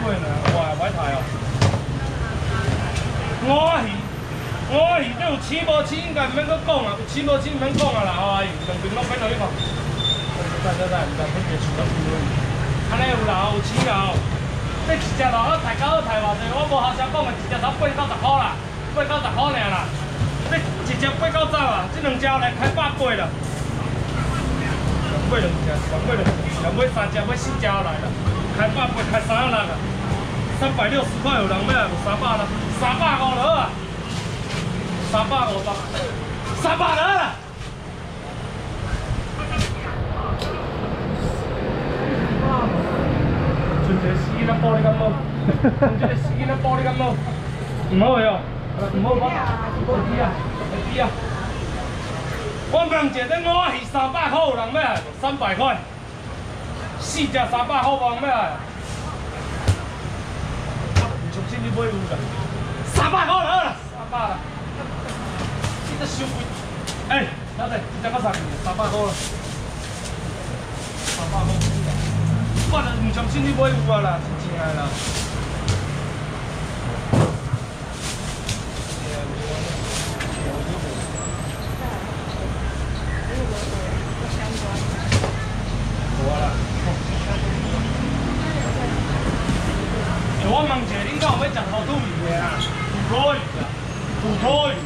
贵呢，哇，歹睇哦。我鱼，我鱼，你有钱无钱应该唔免搁讲啊，有钱无钱唔免讲啊啦，哎呦，两边拢变落去看。在在在，唔知分别出到几位。安尼有啦，有钱啦。这一只落好抬，到好抬偌济，我无学声讲的，一只才八九十块啦，八九十块尔啦。这一只八九十啊，这两只来开百八了。买两只，想买两，想买三只，买四只来了，开百八，开三六啊，三百六十块有人买无？三百了，三百五了，三百五十，三百了。纯粹死囡仔玻璃感冒，纯粹死囡仔玻璃感冒，唔好去哦，唔好讲，无知啊，会知啊。我问一下，这五仔鱼三百块有人买？三百块，四只三百块有人买啊？唔相信你买有噶？三百好了啦，三百啦，你这收贵。哎，老弟，这只够三三百好了，三百好。我就唔相信你买有啊啦，真正的啦。无啦。欸我问一下，恁敢有要食土土鱼的啊？土土鱼啊，土土鱼。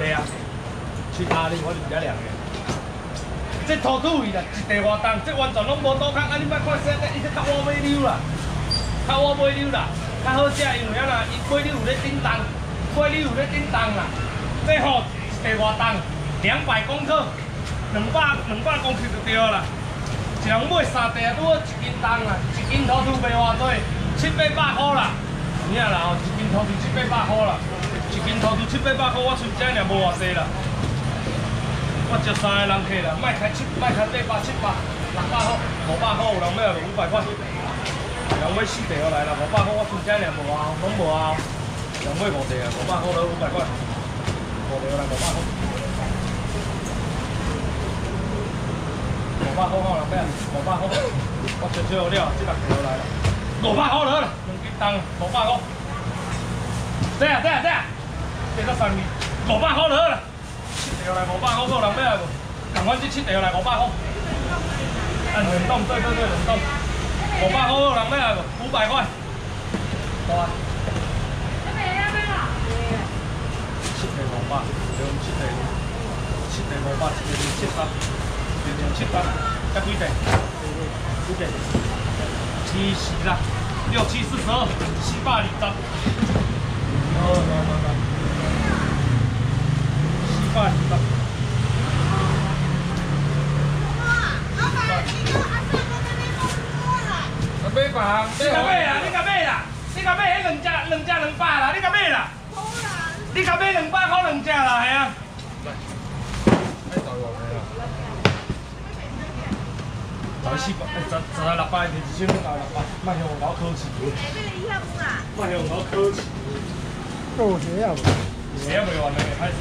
袂啊，去哪里我就唔知量的。这土土鱼啦，一地活重，这完全拢无倒壳，啊！你莫看说个，伊这较乌尾溜啦，较乌尾溜啦，较好食，因为啊啦，伊尾溜有咧叮当，尾溜有咧叮当啦。这吼一地活重，两百公克，两百两百公克就对啦。一人买三袋啊，拄好一斤重啦，一斤土土卖偌济？七八百块啦，有影啦吼，一斤土土七八百块啦，一斤土土七八百块，我剩这尔无偌济啦。我接三个人客啦，卖开七，卖开八百、七百、六百块、五百块，有人买五百块。人买四地来啦，五百块我剩这尔无啊，拢无啊。人买五袋啊，五百块到五百块，五地来五百块。五百块我人买啊，五百块，我少少有了，这六条来啦，五百块了，两斤重，五百块。对啊对啊对啊，这个三米，五百块了。七条来五百块，有人买无？共阮这七条来五百块。按冷冻，对对对，冷冻。五百块有人买无？五百块。好啊。七条五百，两七条，七条五百，七条七十，七八，才几条？几条？七十啦，六七四十二，七百二十。好，好，好，好。七百二十。买房，你甲买啦，你甲买啦，你甲买迄两只，两只两百啦，你甲买啦。好啦你甲买两百块两只啦，系啊。十四百，十十六百，电视箱六百，卖向我考试。卖向我考试。够学呀！谁也没完呢，开始。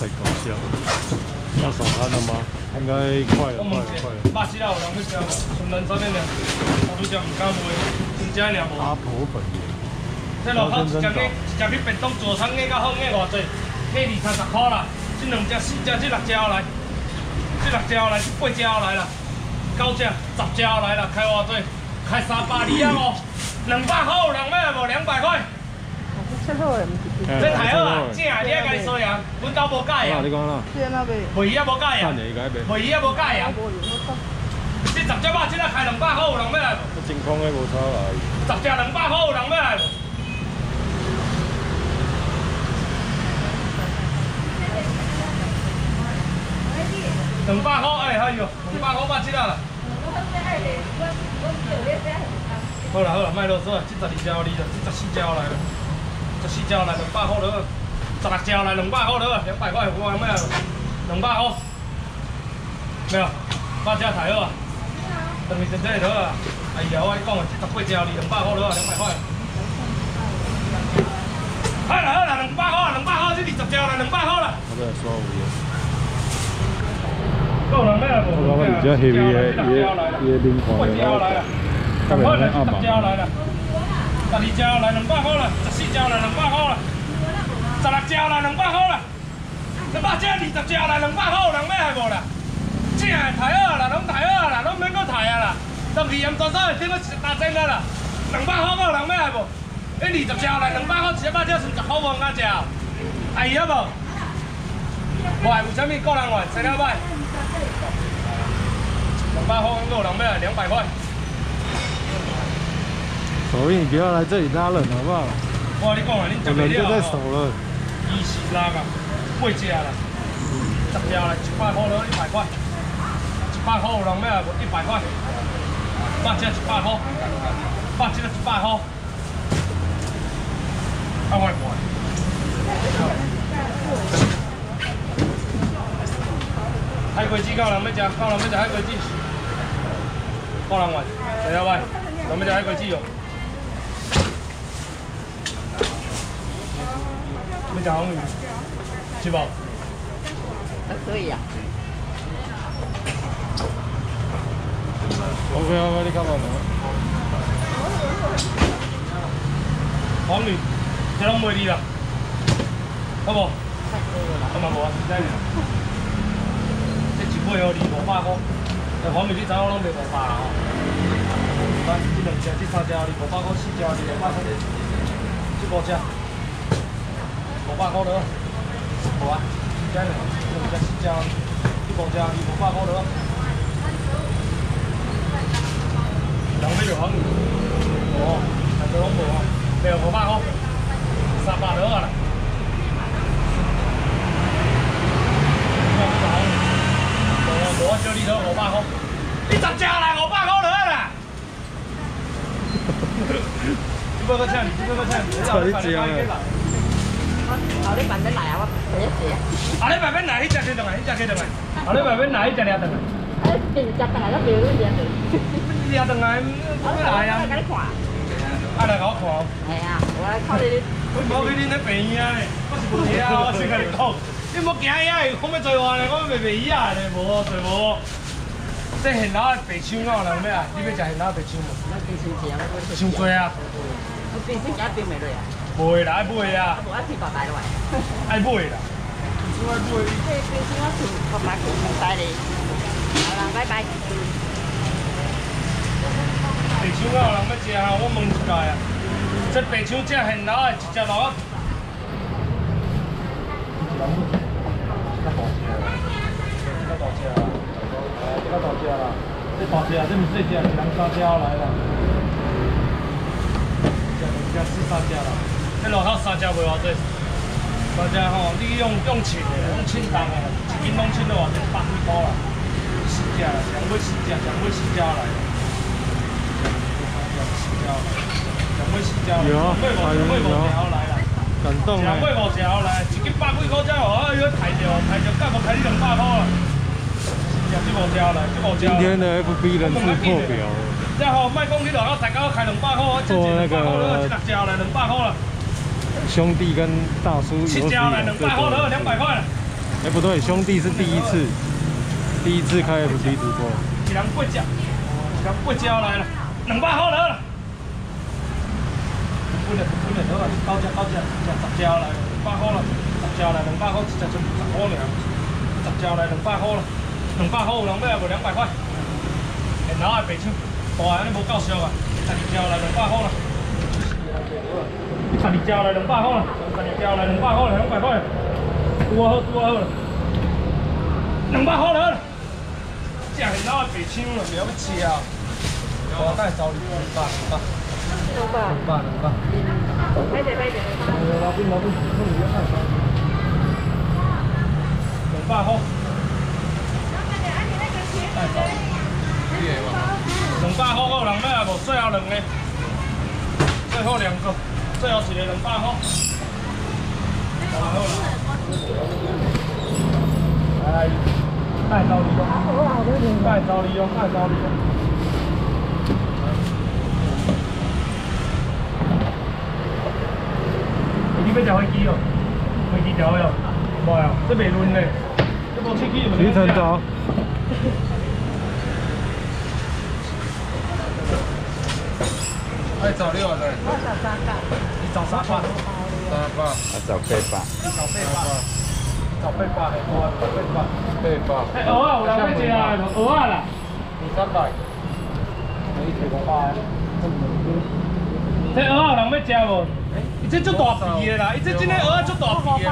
太搞笑了，要扫摊了吗？应该快了，快了，快了。巴西佬有人去食无？纯人上面的，我都讲唔敢买，真正尔无。阿婆本人，这落口一只鸡，一只去便当做餐鸡甲好鸡偌济？鸡二三十块啦，这两只、四只、这六只来，这六只来，这八只来了，九只、十只来了，开偌济？开三百二啊哦？两百块有人买无？两百块。切好诶，这太好啊！正啊，你爱家己说呀，阮兜无改啊啊，，你讲啦，是那边。卖鱼也无改啊看，你该呗，卖鱼也无改啊。这十只肉，这个开两百块有人买无？这真空的无差啦，十只两百块有人买无？两百块，哎，哎呦，两百块八只啦。好啦好啦，卖啰嗦啊，这十二只有你了，这十四只来了，十四只来两百块了，十六只来两百块了，两百块有人买无？两百块，没有，八只太好啊。等你真正的啊！哎呀，我跟你讲啊，这十八只你两百块了，两百块。好啦好啦，两百块，两百块，这二十只了，两百块了。我在刷五元。够人我感觉比较 heavy 的，也也灵活的，然后特别会按嘛。十二只来两百块了，十四只来两百块了，十六只来两百块了，十八只、二十只来两百块，有人无啦？正的抬好啦，拢抬好啦，拢免搁抬啊啦。十二盐抓手的顶个大针的啦，两百块够人无？迄二十只来两百块，一百只算十块无敢食，哎呀无？喂，有啥物个人话？谁了买？两百块，够两百两百块。所以你不要来这里拉人好不好？我跟你讲啊，恁食袂人就在了哦。手了。二十拉啊，八只啦，十条啦，一百块了，一百块，一百块有人买无？一百块，八只一百块，八只一百块，啊我看。海龟子够人要食，够人要食海龟子，够人玩，谁要买？人要食海龟子哦。要食红鱼，是无？可以啊。OK OK，你看嘛。黄鱼，这拢袂离啦，好无？啊嘛无啊，实在哩。这一尾哦，二五百块。黄鱼你知影我拢卖五百啦吼。咱这两只、这三只，二五百块，四只，二五百块，这五只，五百块了。好啊，这两只、四只，这五只，二五百块了。人买着黄鱼，哦，但是拢无啊，卖五百块，三百多啊。无我叫你多五百块，你十只来五百块落啦。你要搁请你，不要搁请你，找你吃啊后日办得来啊，我第一次啊。后礼拜边来，迄只去倒来，迄只去倒来。后礼拜边来，迄只掠倒来。哎，第二只等下都表演的。掠倒来，要来啊！给你看。啊来甲我看。系啊，我来看你。我无去恁咧病院咧，我是无听啊，我先甲你讲，你莫惊遐个，讲要做我。咧，我要卖卖鱼啊咧，无做无。这现捞的白枪啊，人要啊？你要食现捞白枪无？我变成这样，我伤多啊！我变成假变袂落啊。袂啦，爱买啊，我一次白带落来。爱买啦。爱买。这变成我厝白白裤白带咧。好啦，拜拜。白枪啊，有人要食啊？我问一下啊，这白枪这现捞的，一只老啊。这大只啦，这大只啦，这大只，这唔细只，是人三只来啦。这两只四三只啦，这路口三只卖偌济？三只吼，你用用称的，用称重的，一斤拢称到偌济？百几箍啦，四只啦，上尾四只，上尾四只来。四只，上尾四只，有上尾无，上尾无条来。感动上尾哎！五条来，一斤百几块才哦，哎呦，抬着，抬着，干无抬你两百块啦。是这五条来，这五条。今天的 FB 人数破表，这吼，卖讲你落口大家开两百块，我这一两百块了，这六条来两百块了，兄弟跟大叔有史以七条来来最两百块了，多。两百块了，哎，不对，兄弟是第一次，第一次开 FB 直播。一人八只，一人八条来了，两百块了。本来好啊，九只九只，十条来两百块了，十条来两百块，一只就十块了，十条来两百块了，两百块有人买无两百块。现老的白手，大安尼无够俗啊，十二条来两百块了。十二条来两百块了，十二条来两百块了，两百块了，拄好拄好了，两百块了。这现老的白手了，不要去吃啊！我带走你两百，两百，好吧。两百，两百。拜拜拜拜。老兵，老兵，这里要看啥？两百块。带走。两百块有人买无？最后两个，最后两个，最后一个两百块。好啦好啦。来，带走你用，带走你用，带走你用。你要食飞机哦，飞机条哦，无呀，这没润嘞，这无飞机。六啊，对。我找三个。找三个。三八，啊找八八，找八八，找八八，找八八，八八。哎，蚵仔有两百只啊，蚵仔啦。三百，你提个八，这蚵仔有人要吃无？伊这足大皮的啦，伊这真个蚵仔足大皮的。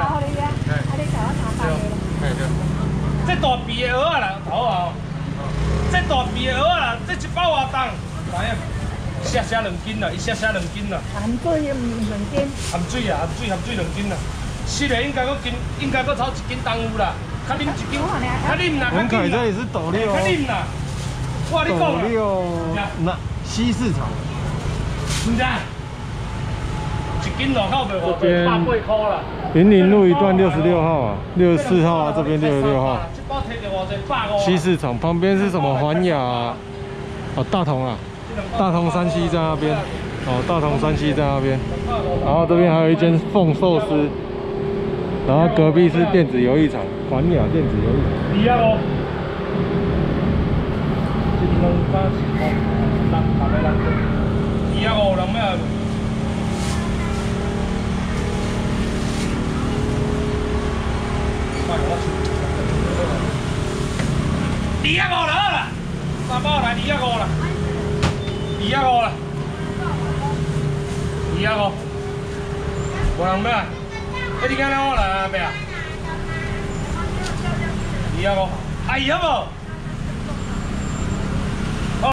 这大皮的蚵仔啦，头啊！这大皮的蚵仔啦，这一包偌重？知影？写写两斤啦，伊写写两斤啦，含水唔两斤，含水啊，含水含水两斤啦。湿的应该搁斤，应该搁炒一斤重有啦，较啉一斤，较啉啦，这里是斗六较哦，啉啦。我跟你讲斗啦，六那西市场，唔知？这边。云林路一段六十六号啊，六十四号啊，这边六十六号。西市场旁边是什么？环雅啊，哦，大同啊，大同山西在那边，哦，大同山西在那边，然后这边还有一间凤寿司，然后隔壁是电子游艺场，环雅电子游艺场。二啊五。一两三四五六六个人。二啊五人咩？二啊五啦啦，三包来二啊五啦，二啊五啦，二啊五。无人咩？哎，你今日我来啊？咩啊？二啊五，哎呀不。